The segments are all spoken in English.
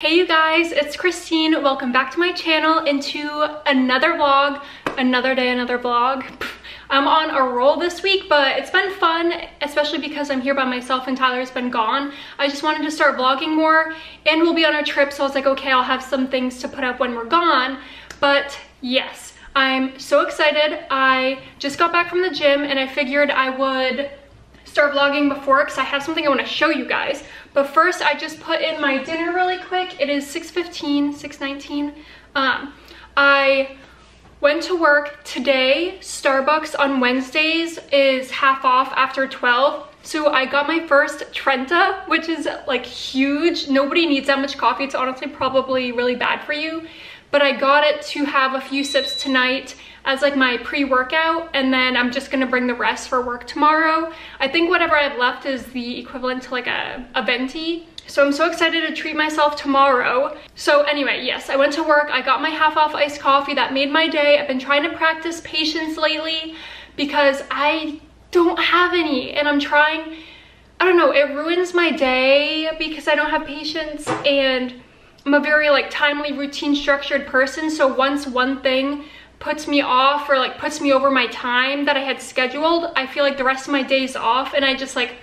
Hey you guys, it's Christine. Welcome back to my channel into another vlog, another day, another vlog. I'm on a roll this week, but it's been fun, especially because I'm here by myself and Tyler's been gone. I just wanted to start vlogging more and we'll be on a trip, so I was like, okay, I'll have some things to put up when we're gone. But yes, I'm so excited. I just got back from the gym and I figured I would start vlogging before because I have something I want to show you guys. But first, I just put in my dinner really quick. It is 6.15, 6.19. Um, I went to work today. Starbucks on Wednesdays is half off after 12. So I got my first Trenta, which is like huge. Nobody needs that much coffee. It's honestly probably really bad for you. But I got it to have a few sips tonight as like my pre-workout and then I'm just gonna bring the rest for work tomorrow. I think whatever I have left is the equivalent to like a, a venti. So I'm so excited to treat myself tomorrow. So anyway, yes, I went to work. I got my half off iced coffee. That made my day. I've been trying to practice patience lately because I don't have any and I'm trying, I don't know, it ruins my day because I don't have patience and I'm a very like timely routine structured person. So once one thing puts me off or like puts me over my time that I had scheduled, I feel like the rest of my day is off and I just like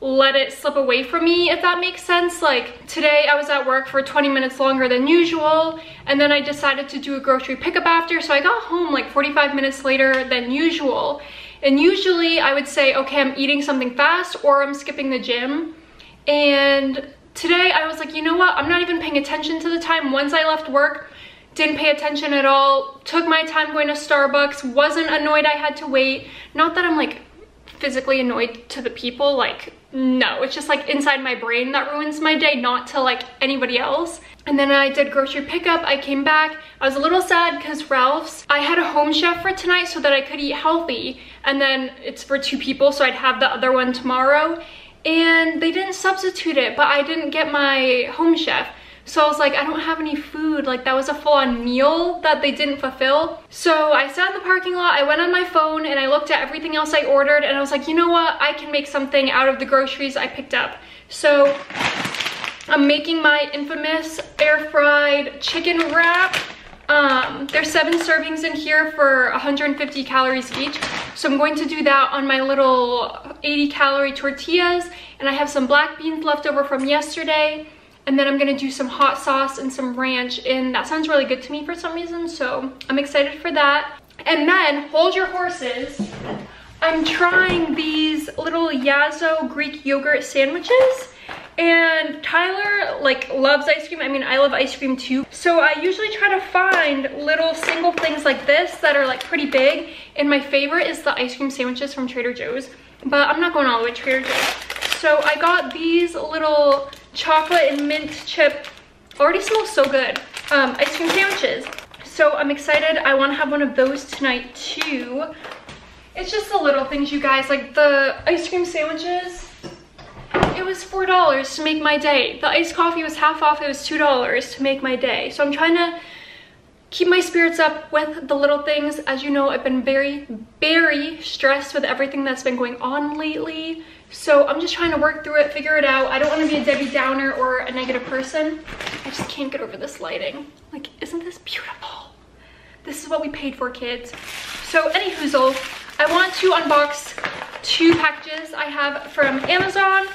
let it slip away from me, if that makes sense. Like today I was at work for 20 minutes longer than usual and then I decided to do a grocery pickup after. So I got home like 45 minutes later than usual. And usually I would say, okay, I'm eating something fast or I'm skipping the gym. And today I was like, you know what? I'm not even paying attention to the time. Once I left work, didn't pay attention at all, took my time going to Starbucks, wasn't annoyed I had to wait. Not that I'm like physically annoyed to the people, like no, it's just like inside my brain that ruins my day, not to like anybody else. And then I did grocery pickup, I came back. I was a little sad because Ralph's, I had a home chef for tonight so that I could eat healthy. And then it's for two people, so I'd have the other one tomorrow. And they didn't substitute it, but I didn't get my home chef. So I was like, I don't have any food. Like that was a full-on meal that they didn't fulfill. So I sat in the parking lot, I went on my phone and I looked at everything else I ordered and I was like, you know what? I can make something out of the groceries I picked up. So I'm making my infamous air fried chicken wrap. Um, there's seven servings in here for 150 calories each. So I'm going to do that on my little 80 calorie tortillas. And I have some black beans left over from yesterday and then I'm gonna do some hot sauce and some ranch and that sounds really good to me for some reason so I'm excited for that and then hold your horses I'm trying these little Yasso Greek yogurt sandwiches and Tyler like loves ice cream. I mean, I love ice cream too. So I usually try to find little single things like this that are like pretty big. And my favorite is the ice cream sandwiches from Trader Joe's. But I'm not going all the way to Trader Joe's. So I got these little chocolate and mint chip, already smells so good, um, ice cream sandwiches. So I'm excited. I want to have one of those tonight too. It's just the little things, you guys. Like the ice cream sandwiches, it was $4 to make my day. The iced coffee was half off. It was $2 to make my day. So I'm trying to keep my spirits up with the little things. As you know, I've been very, very stressed with everything that's been going on lately. So I'm just trying to work through it, figure it out. I don't want to be a Debbie Downer or a negative person. I just can't get over this lighting. Like, isn't this beautiful? This is what we paid for, kids. So any hoozle, I want to unbox two packages I have from Amazon.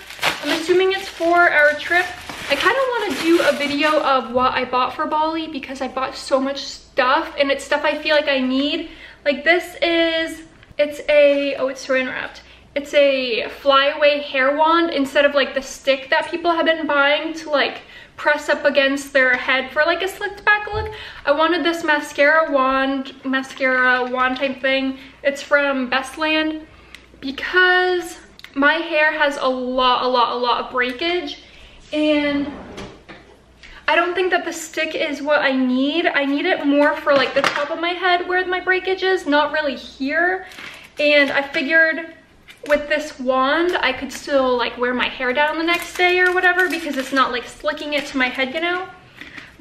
I'm assuming it's for our trip. I kind of want to do a video of what I bought for Bali because I bought so much stuff and it's stuff I feel like I need. Like this is, it's a, oh, it's saran wrapped. It's a flyaway hair wand instead of like the stick that people have been buying to like press up against their head for like a slicked back look. I wanted this mascara wand, mascara wand type thing. It's from Bestland because my hair has a lot, a lot, a lot of breakage and I don't think that the stick is what I need. I need it more for like the top of my head where my breakage is, not really here. And I figured with this wand, I could still like wear my hair down the next day or whatever because it's not like slicking it to my head, you know?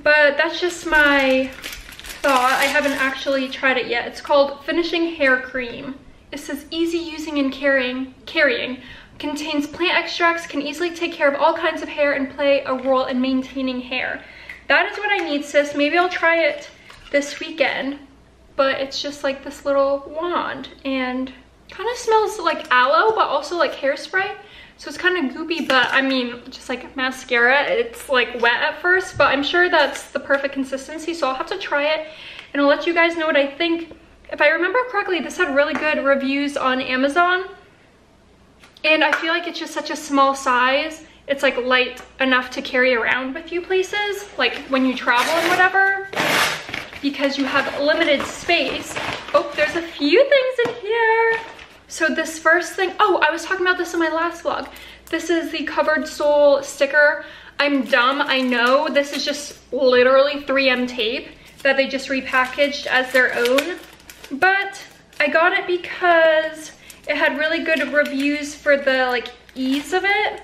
But that's just my thought. I haven't actually tried it yet. It's called Finishing Hair Cream. It says easy using and carrying, carrying, Contains plant extracts, can easily take care of all kinds of hair and play a role in maintaining hair. That is what I need, sis. Maybe I'll try it this weekend. But it's just like this little wand and kind of smells like aloe, but also like hairspray. So it's kind of goopy, but I mean, just like mascara, it's like wet at first, but I'm sure that's the perfect consistency. So I'll have to try it and I'll let you guys know what I think. If I remember correctly, this had really good reviews on Amazon. And I feel like it's just such a small size. It's like light enough to carry around with you places, like when you travel and whatever, because you have limited space. Oh, there's a few things in here. So this first thing, oh, I was talking about this in my last vlog. This is the Covered Soul sticker. I'm dumb, I know. This is just literally 3M tape that they just repackaged as their own. But I got it because it had really good reviews for the like ease of it.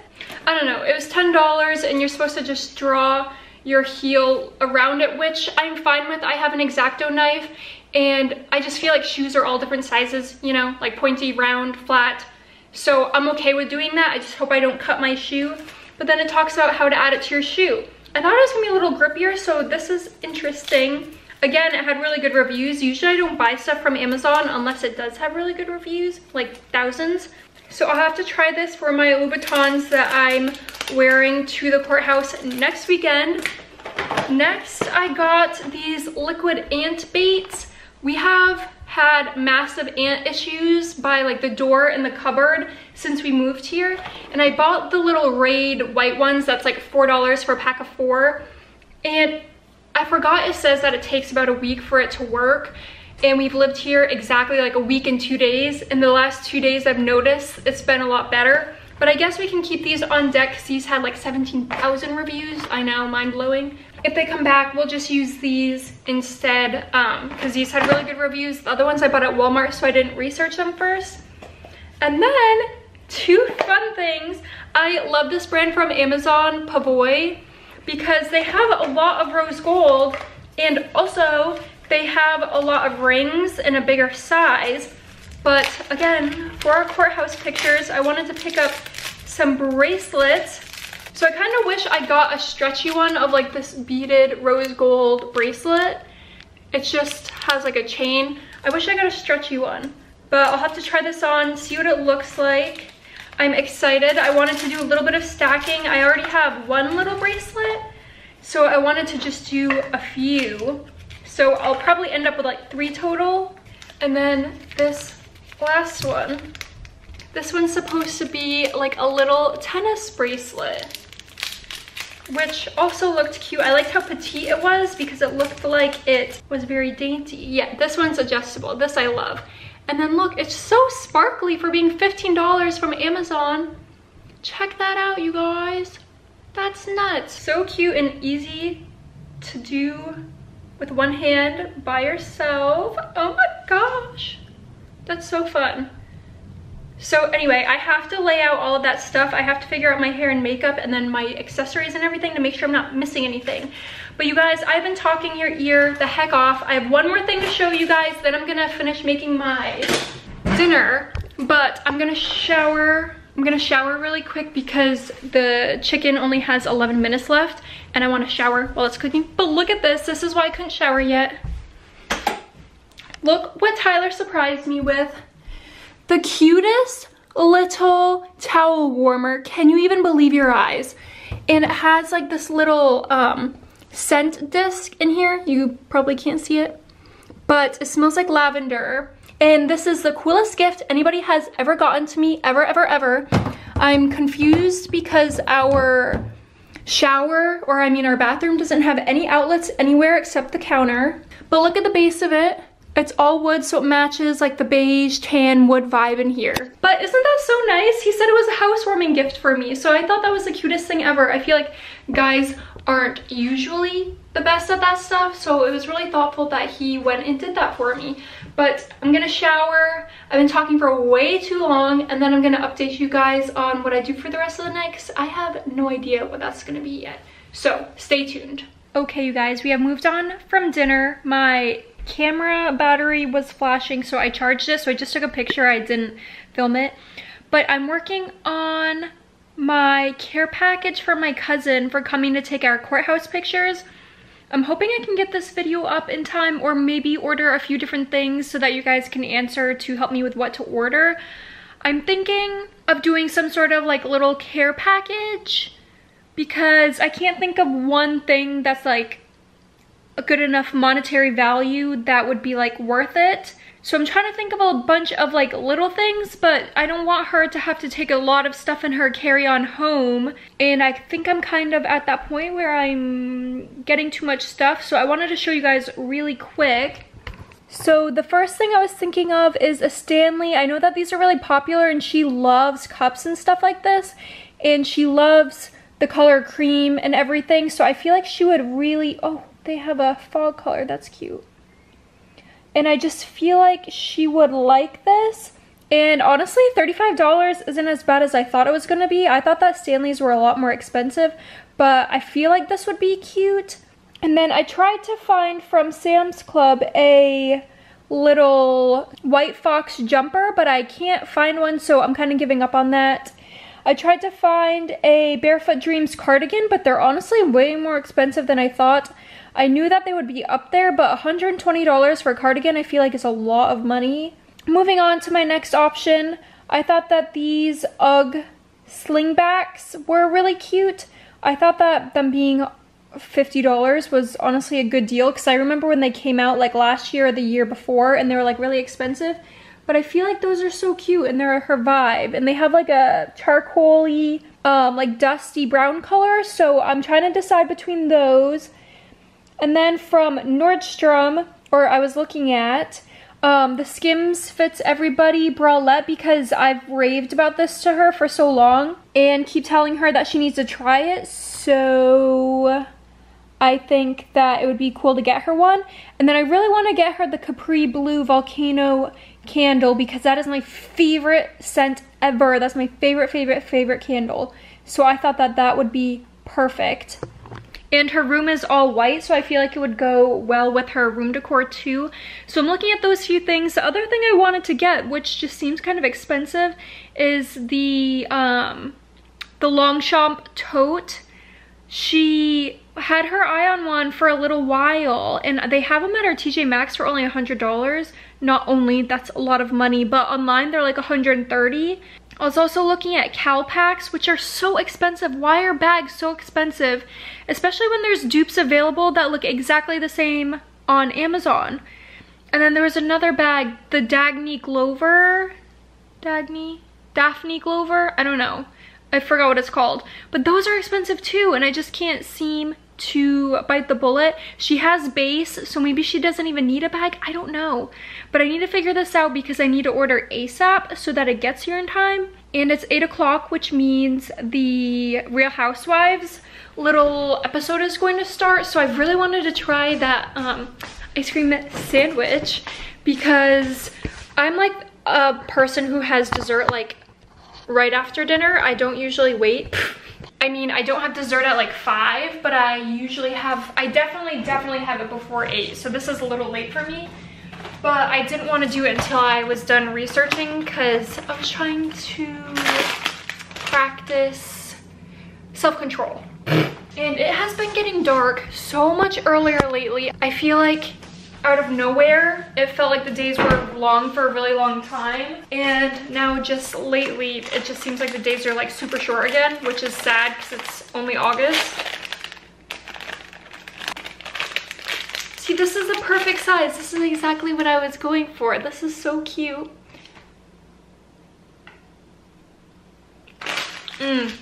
I don't know, it was $10 and you're supposed to just draw your heel around it, which I'm fine with. I have an X-Acto knife and I just feel like shoes are all different sizes, you know, like pointy, round, flat. So I'm okay with doing that. I just hope I don't cut my shoe. But then it talks about how to add it to your shoe. I thought it was gonna be a little grippier, so this is interesting. Again, it had really good reviews. Usually I don't buy stuff from Amazon unless it does have really good reviews, like thousands. So I'll have to try this for my Louboutins that I'm wearing to the courthouse next weekend. Next, I got these liquid ant baits. We have had massive ant issues by like the door and the cupboard since we moved here. And I bought the little Raid white ones that's like $4 for a pack of four. And I forgot it says that it takes about a week for it to work and we've lived here exactly like a week and two days. In the last two days I've noticed it's been a lot better. But I guess we can keep these on deck because these had like 17,000 reviews. I know, mind blowing. If they come back, we'll just use these instead because um, these had really good reviews. The other ones I bought at Walmart, so I didn't research them first. And then two fun things. I love this brand from Amazon, Pavoi because they have a lot of rose gold and also they have a lot of rings in a bigger size. But again, for our courthouse pictures, I wanted to pick up some bracelets. So I kind of wish I got a stretchy one of like this beaded rose gold bracelet. It just has like a chain. I wish I got a stretchy one, but I'll have to try this on, see what it looks like. I'm excited. I wanted to do a little bit of stacking. I already have one little bracelet, so I wanted to just do a few. So I'll probably end up with like three total. And then this last one. This one's supposed to be like a little tennis bracelet, which also looked cute. I liked how petite it was because it looked like it was very dainty. Yeah, this one's adjustable. This I love. And then look, it's so sparkly for being $15 from Amazon. Check that out, you guys. That's nuts. So cute and easy to do with one hand by yourself. Oh my gosh. That's so fun. So anyway, I have to lay out all of that stuff. I have to figure out my hair and makeup and then my accessories and everything to make sure I'm not missing anything. But you guys, I've been talking your ear the heck off. I have one more thing to show you guys, then I'm gonna finish making my dinner. But I'm gonna shower, I'm gonna shower really quick because the chicken only has 11 minutes left and I wanna shower while it's cooking. But look at this, this is why I couldn't shower yet. Look what Tyler surprised me with. The cutest little towel warmer. Can you even believe your eyes? And it has like this little um, scent disc in here. You probably can't see it, but it smells like lavender. And this is the coolest gift anybody has ever gotten to me, ever, ever, ever. I'm confused because our shower, or I mean our bathroom, doesn't have any outlets anywhere except the counter. But look at the base of it. It's all wood, so it matches like the beige tan wood vibe in here. But isn't that so nice? He said it was a housewarming gift for me, so I thought that was the cutest thing ever. I feel like guys aren't usually the best at that stuff, so it was really thoughtful that he went and did that for me. But I'm gonna shower. I've been talking for way too long, and then I'm gonna update you guys on what I do for the rest of the night, because I have no idea what that's gonna be yet. So stay tuned. Okay, you guys, we have moved on from dinner. My camera battery was flashing, so I charged it. So I just took a picture. I didn't film it. but I'm working on my care package for my cousin for coming to take our courthouse pictures. I'm hoping I can get this video up in time or maybe order a few different things so that you guys can answer to help me with what to order. I'm thinking of doing some sort of like little care package because I can't think of one thing that's like a good enough monetary value that would be like worth it. So I'm trying to think of a bunch of like little things, but I don't want her to have to take a lot of stuff in her carry-on home. And I think I'm kind of at that point where I'm getting too much stuff. So I wanted to show you guys really quick. So the first thing I was thinking of is a Stanley. I know that these are really popular and she loves cups and stuff like this. And she loves the color cream and everything. So I feel like she would really, oh, they have a fall color. That's cute and I just feel like she would like this. And honestly, $35 isn't as bad as I thought it was going to be. I thought that Stanley's were a lot more expensive, but I feel like this would be cute. And then I tried to find from Sam's Club a little white fox jumper, but I can't find one, so I'm kind of giving up on that. I tried to find a Barefoot Dreams cardigan, but they're honestly way more expensive than I thought. I knew that they would be up there, but $120 for a cardigan I feel like is a lot of money. Moving on to my next option, I thought that these UGG slingbacks were really cute. I thought that them being $50 was honestly a good deal because I remember when they came out like last year or the year before and they were like really expensive. But I feel like those are so cute and they're her vibe. And they have like a charcoaly, um, like dusty brown color. So I'm trying to decide between those and then from Nordstrom, or I was looking at, um, the Skims Fits Everybody bralette because I've raved about this to her for so long and keep telling her that she needs to try it. So I think that it would be cool to get her one. And then I really want to get her the Capri Blue Volcano candle because that is my favorite scent ever. That's my favorite, favorite, favorite candle. So I thought that that would be perfect. And her room is all white, so I feel like it would go well with her room decor too. So I'm looking at those few things. The other thing I wanted to get, which just seems kind of expensive, is the, um, the Longchamp tote. She had her eye on one for a little while and they have them at our TJ Maxx for only a $100. Not only, that's a lot of money, but online they're like 130 I was also looking at Calpaks, which are so expensive. Why are bags so expensive? Especially when there's dupes available that look exactly the same on Amazon. And then there was another bag, the Dagne Glover, Dagne, Daphne Glover, I don't know. I forgot what it's called. But those are expensive too, and I just can't seem to bite the bullet. She has Béis, so maybe she doesn't even need a bag. I don't know. But I need to figure this out because I need to order ASAP so that it gets here in time. And it's 8 o'clock, which means the Real Housewives little episode is going to start. So I really wanted to try that um, ice cream sandwich because I'm like a person who has dessert like right after dinner. I don't usually wait I mean, I don't have dessert at like five, but I usually have, I definitely, definitely have it before eight. So this is a little late for me, but I didn't want to do it until I was done researching because I was trying to practice self-control. And it has been getting dark so much earlier lately. I feel like out of nowhere. It felt like the days were long for a really long time. And now just lately, it just seems like the days are like super short again, which is sad because it's only August. See, this is the perfect size. This is exactly what I was going for. This is so cute. Mmm.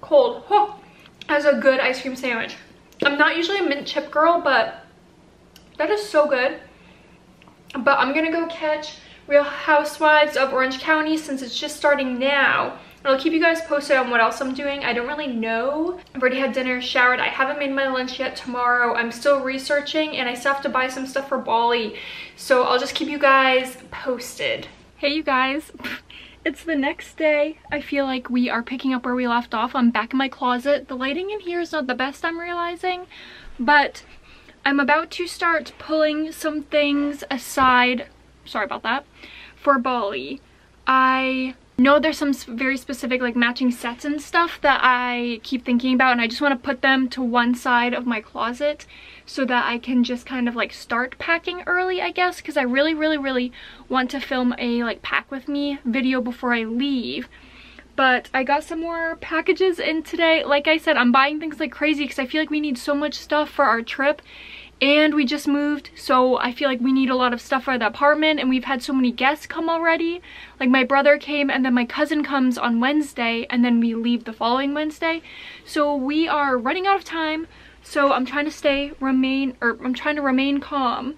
Cold. Oh, that's a good ice cream sandwich. I'm not usually a mint chip girl, but that is so good. But I'm gonna go catch Real Housewives of Orange County since it's just starting now. I'll keep you guys posted on what else I'm doing. I don't really know. I've already had dinner, showered. I haven't made my lunch yet tomorrow. I'm still researching and I still have to buy some stuff for Bali. So I'll just keep you guys posted. Hey you guys. It's the next day. I feel like we are picking up where we left off. I'm back in my closet. The lighting in here is not the best I'm realizing, but I'm about to start pulling some things aside, sorry about that, for Bali. I know there's some very specific like matching sets and stuff that I keep thinking about and I just want to put them to one side of my closet so that I can just kind of like start packing early I guess because I really really really want to film a like pack with me video before I leave. But I got some more packages in today. Like I said I'm buying things like crazy because I feel like we need so much stuff for our trip and we just moved so I feel like we need a lot of stuff for the apartment and we've had so many guests come already. Like my brother came and then my cousin comes on Wednesday and then we leave the following Wednesday. So we are running out of time so I'm trying to stay remain or I'm trying to remain calm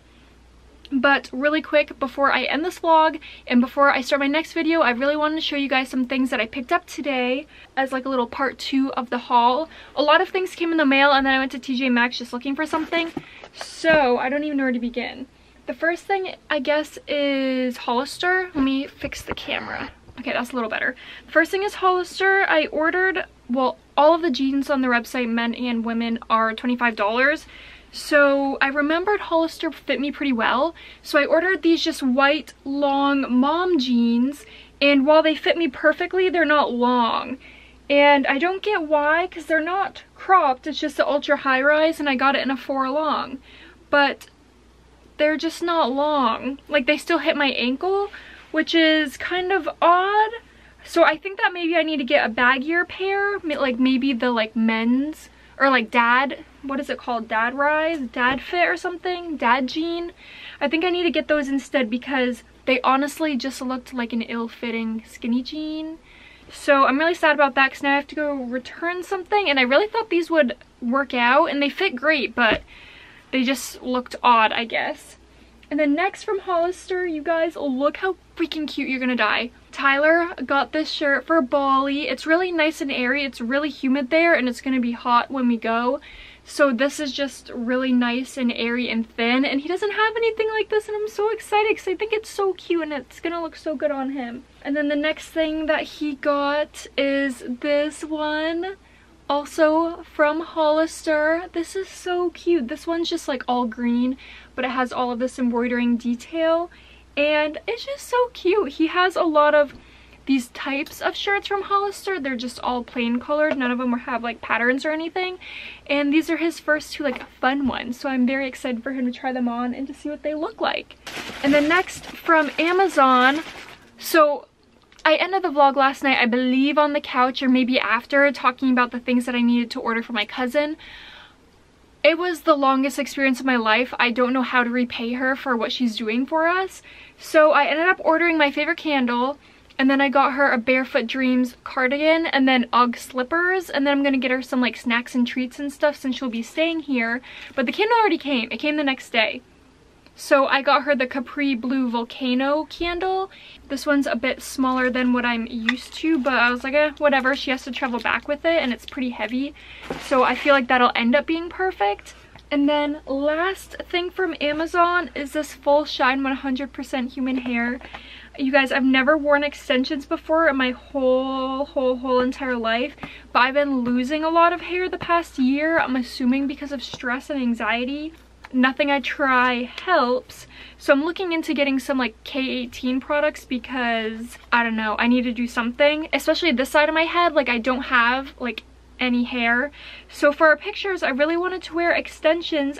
but really quick before I end this vlog and before I start my next video I really wanted to show you guys some things that I picked up today as like a little part two of the haul. A lot of things came in the mail and then I went to TJ Maxx just looking for something. So I don't even know where to begin. The first thing I guess is Hollister. Let me fix the camera. Okay that's a little better. First thing is Hollister. I ordered well all of the jeans on the website men and women are $25 so I remembered Hollister fit me pretty well. So I ordered these just white long mom jeans and while they fit me perfectly, they're not long. And I don't get why because they're not cropped. It's just the ultra high rise and I got it in a four long. But they're just not long. Like they still hit my ankle, which is kind of odd. So I think that maybe I need to get a baggier pair, like maybe the like men's or like dad what is it called? Dad rise? Dad fit or something? Dad jean? I think i need to get those instead because they honestly just looked like an ill-fitting skinny jean. So i'm really sad about that because now i have to go return something and i really thought these would work out and they fit great but they just looked odd i guess and then next from Hollister, you guys, look how freaking cute you're gonna die. Tyler got this shirt for Bali. It's really nice and airy. It's really humid there and it's gonna be hot when we go. So this is just really nice and airy and thin and he doesn't have anything like this and I'm so excited because I think it's so cute and it's gonna look so good on him. And then the next thing that he got is this one also from Hollister. This is so cute. This one's just like all green, but it has all of this embroidering detail. And it's just so cute. He has a lot of these types of shirts from Hollister. They're just all plain colored. None of them have like patterns or anything. And these are his first two like fun ones. So I'm very excited for him to try them on and to see what they look like. And then next from Amazon. So I ended the vlog last night, I believe on the couch or maybe after, talking about the things that I needed to order for my cousin. It was the longest experience of my life. I don't know how to repay her for what she's doing for us. So I ended up ordering my favorite candle and then I got her a Barefoot Dreams cardigan and then UGG slippers and then I'm gonna get her some like snacks and treats and stuff since she'll be staying here. But the candle already came. It came the next day. So I got her the Capri Blue Volcano candle. This one's a bit smaller than what I'm used to, but I was like, eh, whatever. She has to travel back with it and it's pretty heavy. So I feel like that'll end up being perfect. And then last thing from Amazon is this Full Shine 100% Human Hair. You guys, I've never worn extensions before in my whole, whole, whole entire life. But I've been losing a lot of hair the past year. I'm assuming because of stress and anxiety nothing I try helps. So I'm looking into getting some like K18 products because, I don't know, I need to do something. Especially this side of my head, like I don't have like any hair. So for our pictures, I really wanted to wear extensions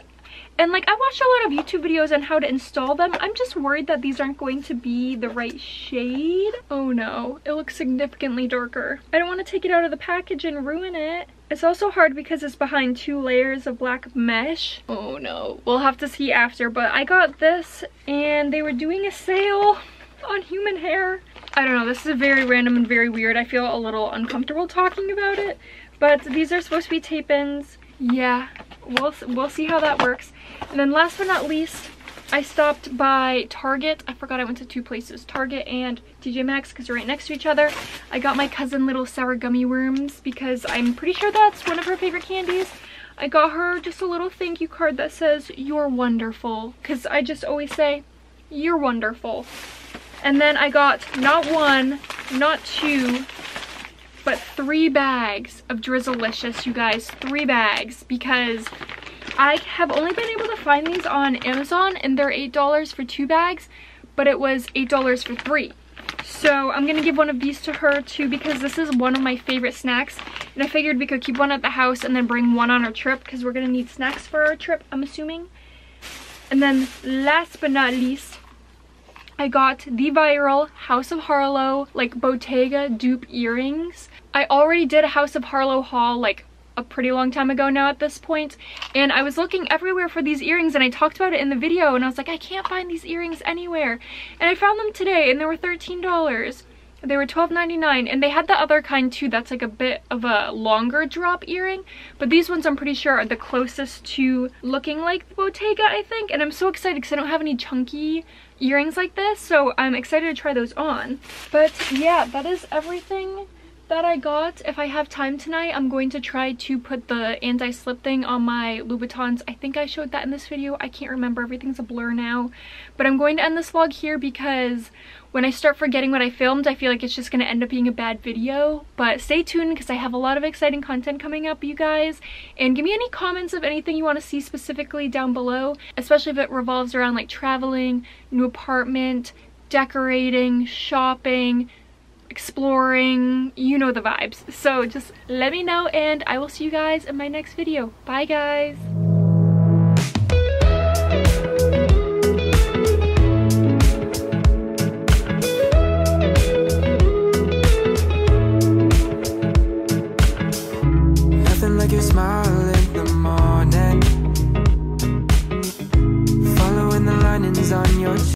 and like I watched a lot of YouTube videos on how to install them. I'm just worried that these aren't going to be the right shade. Oh no, it looks significantly darker. I don't want to take it out of the package and ruin it. It's also hard because it's behind two layers of black mesh. Oh no, we'll have to see after, but I got this and they were doing a sale on human hair. I don't know, this is very random and very weird. I feel a little uncomfortable talking about it, but these are supposed to be tape-ins. Yeah, we'll, we'll see how that works. And then last but not least, I stopped by Target. I forgot I went to two places, Target and TJ Maxx because they're right next to each other. I got my cousin little sour gummy worms because I'm pretty sure that's one of her favorite candies. I got her just a little thank you card that says, you're wonderful. Because I just always say, you're wonderful. And then I got not one, not two, but three bags of Drizzlicious, you guys. Three bags because I have only been able to find these on Amazon and they're $8 for two bags, but it was $8 for three. So I'm gonna give one of these to her too because this is one of my favorite snacks. And I figured we could keep one at the house and then bring one on our trip because we're gonna need snacks for our trip, I'm assuming. And then last but not least, I got the viral House of Harlow like Bottega dupe earrings. I already did a House of Harlow haul like a pretty long time ago now at this point and I was looking everywhere for these earrings and I talked about it in the video and I was like I can't find these earrings anywhere. And I found them today and they were $13 they were $12.99 and they had the other kind too. That's like a bit of a longer drop earring but these ones I'm pretty sure are the closest to looking like the Bottega I think and I'm so excited because I don't have any chunky earrings like this so I'm excited to try those on. But yeah that is everything that I got. If I have time tonight, I'm going to try to put the anti-slip thing on my Louboutins. I think I showed that in this video. I can't remember. Everything's a blur now. But I'm going to end this vlog here because when I start forgetting what I filmed, I feel like it's just going to end up being a bad video. But stay tuned because I have a lot of exciting content coming up, you guys. And give me any comments of anything you want to see specifically down below, especially if it revolves around like traveling, new apartment, decorating, shopping, exploring, you know the vibes. So just let me know and I will see you guys in my next video. Bye guys!